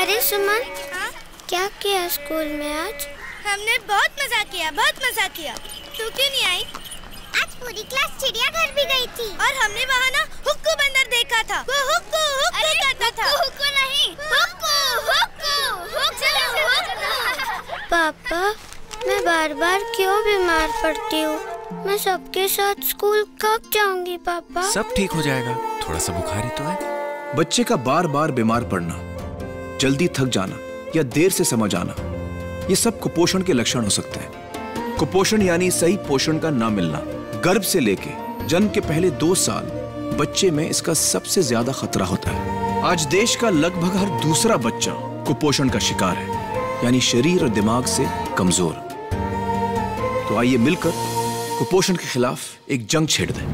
सुमन हाँ? क्या किया स्कूल में आज? हमने बहुत मज़ा किया बहुत मज़ा किया। तू क्यों नहीं आई? आज पूरी क्लास चिड़ियाघर भी गई थी। और हमने वहाँ ना हुक्कू बंदर देखा था। वो हुक्कू हुक्कू करता था। हुक्कू नहीं हुक्कू हुक्कू हुक्कू। पापा मैं बार बार क्यों बीमार पड़ती हूँ? मैं सबके साथ स्कूल कब जाऊँगी पापा? सब ठीक हो जाएगा। थोड़ा सा बुखार ही तो है। बच्चे का बार बार बीमार पड़ना। जल्दी थक जाना या देर से समझ आना ये सब कुपोषण के लक्षण हो सकते हैं। कुपोषण यानी सही पोषण का ना मिलना। गर्भ से लेके जन्म के पहले दो साल बच्चे में इसका सबसे ज़्यादा खतरा होता है। आज देश का लगभग हर दूसरा बच्चा कुपोषण का शिकार है, यानी शरीर और दिमाग से कमज़ोर। तो आइए मिलकर कुपोषण के खिलाफ एक जंग छेड़ दें।